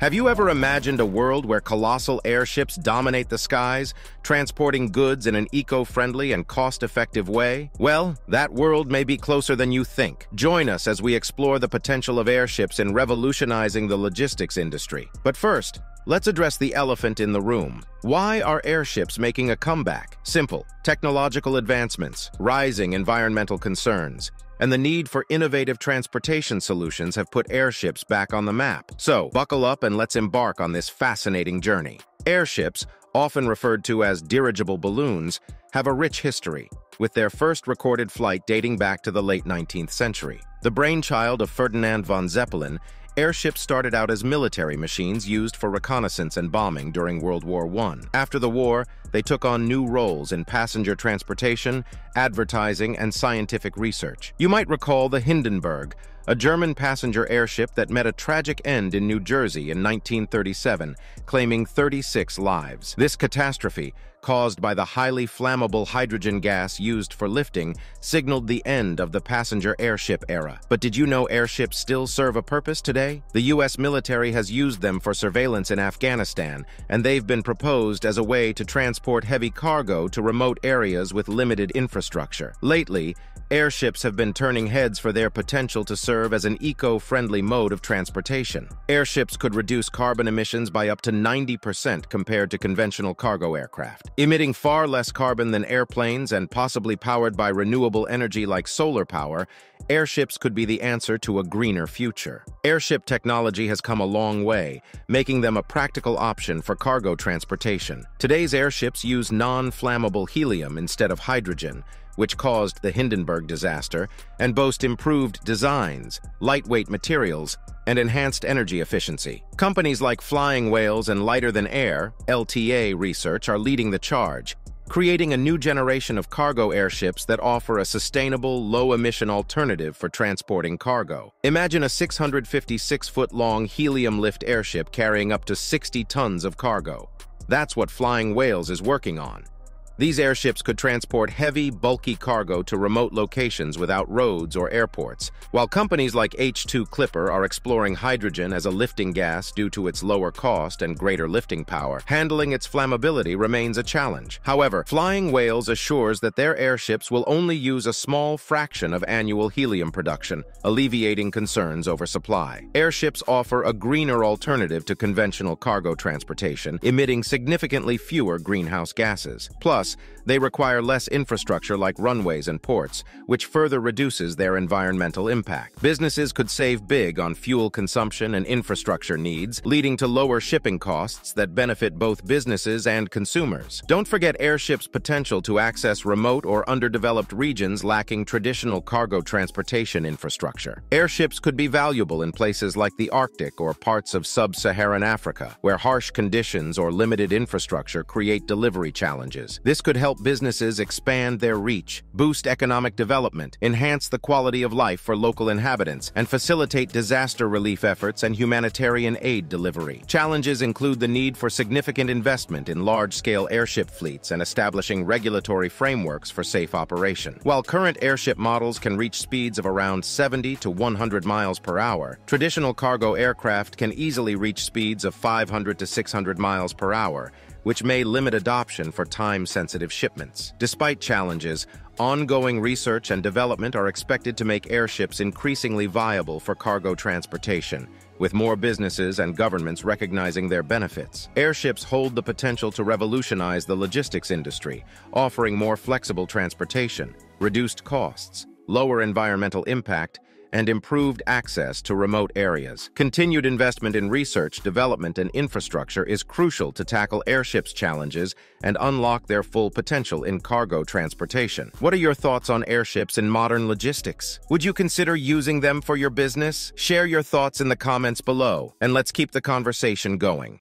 Have you ever imagined a world where colossal airships dominate the skies, transporting goods in an eco-friendly and cost-effective way? Well, that world may be closer than you think. Join us as we explore the potential of airships in revolutionizing the logistics industry. But first, let's address the elephant in the room. Why are airships making a comeback? Simple. Technological advancements, rising environmental concerns, and the need for innovative transportation solutions have put airships back on the map. So, buckle up and let's embark on this fascinating journey. Airships, often referred to as dirigible balloons, have a rich history, with their first recorded flight dating back to the late 19th century. The brainchild of Ferdinand von Zeppelin, Airships started out as military machines used for reconnaissance and bombing during World War I. After the war, they took on new roles in passenger transportation, advertising, and scientific research. You might recall the Hindenburg, a German passenger airship that met a tragic end in New Jersey in 1937, claiming 36 lives. This catastrophe, caused by the highly flammable hydrogen gas used for lifting, signaled the end of the passenger airship era. But did you know airships still serve a purpose today? The U.S. military has used them for surveillance in Afghanistan, and they've been proposed as a way to transport heavy cargo to remote areas with limited infrastructure. Lately, airships have been turning heads for their potential to serve as an eco-friendly mode of transportation. Airships could reduce carbon emissions by up to 90% compared to conventional cargo aircraft. Emitting far less carbon than airplanes and possibly powered by renewable energy like solar power, airships could be the answer to a greener future. Airship technology has come a long way, making them a practical option for cargo transportation. Today's airships use non-flammable helium instead of hydrogen, which caused the Hindenburg disaster, and boast improved designs, lightweight materials, and enhanced energy efficiency. Companies like Flying Whales and Lighter Than Air, LTA Research, are leading the charge, creating a new generation of cargo airships that offer a sustainable, low-emission alternative for transporting cargo. Imagine a 656-foot-long helium-lift airship carrying up to 60 tons of cargo. That's what Flying Whales is working on. These airships could transport heavy, bulky cargo to remote locations without roads or airports, while companies like H2 Clipper are exploring hydrogen as a lifting gas due to its lower cost and greater lifting power. Handling its flammability remains a challenge. However, Flying Whales assures that their airships will only use a small fraction of annual helium production, alleviating concerns over supply. Airships offer a greener alternative to conventional cargo transportation, emitting significantly fewer greenhouse gases. Plus, Plus, they require less infrastructure like runways and ports, which further reduces their environmental impact. Businesses could save big on fuel consumption and infrastructure needs, leading to lower shipping costs that benefit both businesses and consumers. Don't forget airships' potential to access remote or underdeveloped regions lacking traditional cargo transportation infrastructure. Airships could be valuable in places like the Arctic or parts of sub-Saharan Africa, where harsh conditions or limited infrastructure create delivery challenges. This could help businesses expand their reach, boost economic development, enhance the quality of life for local inhabitants, and facilitate disaster relief efforts and humanitarian aid delivery. Challenges include the need for significant investment in large-scale airship fleets and establishing regulatory frameworks for safe operation. While current airship models can reach speeds of around 70 to 100 miles per hour, traditional cargo aircraft can easily reach speeds of 500 to 600 miles per hour, which may limit adoption for time-sensitive shipments. Despite challenges, ongoing research and development are expected to make airships increasingly viable for cargo transportation, with more businesses and governments recognizing their benefits. Airships hold the potential to revolutionize the logistics industry, offering more flexible transportation, reduced costs, lower environmental impact, and improved access to remote areas. Continued investment in research, development, and infrastructure is crucial to tackle airships' challenges and unlock their full potential in cargo transportation. What are your thoughts on airships in modern logistics? Would you consider using them for your business? Share your thoughts in the comments below, and let's keep the conversation going.